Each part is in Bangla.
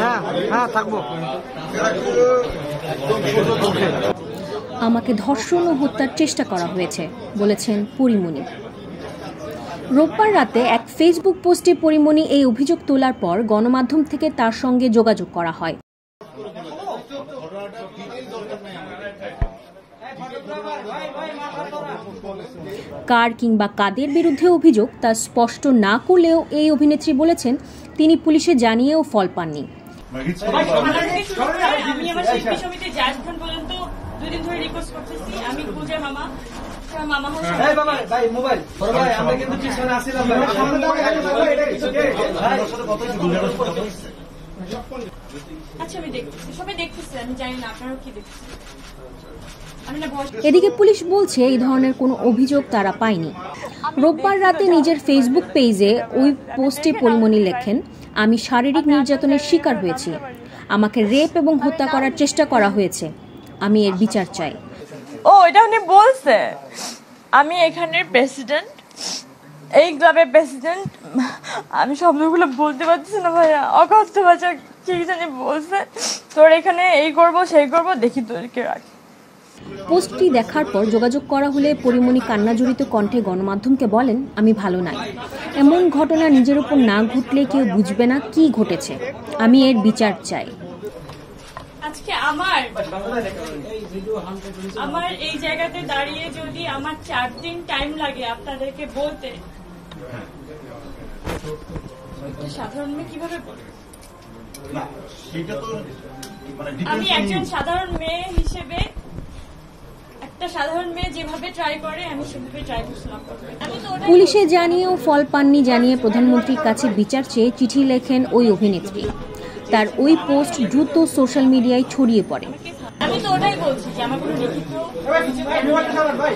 হ্যাঁ হ্যাঁ আমাকে ধর্ষণ ও হত্যার চেষ্টা করা হয়েছে, বলেছেন পরিমণি। রোববার রাতে এক ফেসবুক পোস্টে পরিমণি এই অভিযোগ তোলার পর গণমাধ্যম থেকে তার সঙ্গে যোগাযোগ করা হয়। কার কিংবা কাদের বিরুদ্ধে অভিযোগ তা স্পষ্ট না করলেও এই অভিনেত্রী বলেছেন, তিনি পুলিশে জানিয়েও ফল পাননি। আমি আমার শিল্পী পর্যন্ত দুই দিন ধরে রিকোয়েস্ট করতেছি। আমি পূজা মামা। আচ্ছা এদিকে পুলিশ বলছে এই ধরনের কোনো অভিযোগ তারা পায়নি। রোববার রাতে নিজের ফেসবুক পেজে ওই পোস্টে পরিমণি লেখেন আমি শারীরিক নির্যাতনের শিকার হয়েছি। আমাকে রেপ এবং হত্যা করার চেষ্টা করা হয়েছে। আমি এর বিচার চাই। ও এটা উনি বলছে। আমি এখানের প্রেসিডেন্ট এই ক্লাবের প্রেসিডেন্ট আমি শব্দগুলো বলতে পারছি না ভাইয়া। অকথ্য ভাষা কি জানি বলছে। তোর এখানে এই করব সেই করব দেখি তোদেরকে রাখি। পোস্টটি দেখার পর যোগাযোগ করা হলে পরিমণি কান্নাজড়িত কণ্ঠে গণমাধ্যমকে বলেন আমি ভালো নাই। এমন ঘটনা নিজের উপর না ঘটলে কেউ বুঝবে না কি ঘটেছে। আমি এর বিচার চাই। আজকে আমার আমার এই জায়গাতে দাঁড়িয়ে যদি আমার চার দিন টাইম লাগে আপনাদেরকে বলতে সাধারণ মেয়ে কীভাবে বলবে? আমি একজন সাধারণ মেয়ে হিসেবে একটা সাধারণ মেয়ে যেভাবে ট্রাই করে আমি সেভাবে ট্রাই করছিলাম। আমি পুলিশে জানিয়েও ফল পাননি জানিয়ে প্রধানমন্ত্রীর কাছে বিচার চেয়ে চিঠি লেখেন ওই অভিনেত্রী। তার ওই পোস্ট দ্রুত সোশ্যাল মিডিয়ায় ছড়িয়ে পড়ে। আমি তো ওটাই বলছি যে আমার কোনো লিখিত অভিযোগ ভাই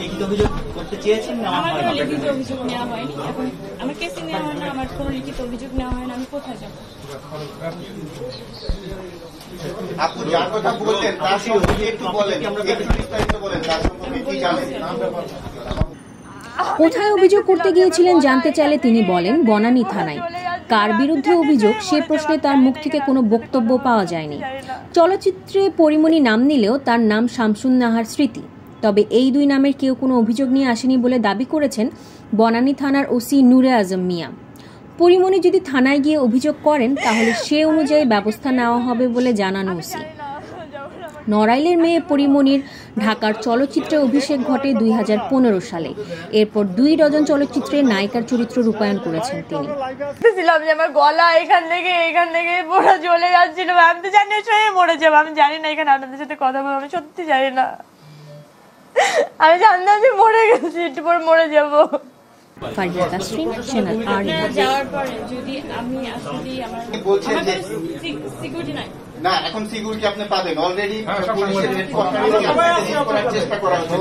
লিখিত অভিযোগ করতে চেয়েছেন না? আমার কোনো লিখিত অভিযোগ নেওয়া হয়নি। এখন আমার কেসে নেওয়া হয় না আমার কোনো লিখিত অভিযোগ নেওয়া হয় না আমি কোথায় যাব? আপনি যার কথা বলছেন তার সম্পর্কে একটু বলেন একটু বিস্তারিত বলেন তার সম্পর্কে কি জানেন? কোথায় অভিযোগ করতে গিয়েছিলেন জানতে চাইলে তিনি বলেন বনানী থানায়। কার বিরুদ্ধে অভিযোগ সে প্রশ্নে তার মুখ থেকে কোনো বক্তব্য পাওয়া যায়নি। চলচ্চিত্রে পরিমণি নাম নিলেও তার নাম শামসুন নাহার স্মৃতি। তবে এই দুই নামের কেউ কোনো অভিযোগ নিয়ে আসেনি বলে দাবি করেছেন বনানী থানার ওসি নূরে আজম মিয়া। পরিমণি যদি থানায় গিয়ে অভিযোগ করেন, তাহলে সে অনুযায়ী ব্যবস্থা নেওয়া হবে বলে জানানো ওসি। নড়াইলের মেয়ে পরিমণির ঢাকার চলচ্চিত্রে অভিষেক ঘটে দুই সালে। এরপর দুই ডজন চলচ্চিত্রে নায়িকার চরিত্র রূপায়ণ করেছেন তিনি। আমার গলা এখান থেকে এখান থেকে পড়া চলে যাচ্ছিল। আমি তো জানি সয়ে মরে যাব আমি জানি না এখানে আপনাদের সাথে কথা বলব, আমি সত্যি জানি না। আমি জানতাম যে মরে গেছি, একটু পর মরে যাব। ফারিয়া তাসরিন চ্যানেল আর যাওয়ার পরে যদি আমি আসলে আমার বলছেন যে- সিকিউরিটি নাই। না এখন সিকিউরিটি আপনি পাবেন। অলরেডি পুলিশের হেডকোয়ার্টারে করার চেষ্টা করা হচ্ছে।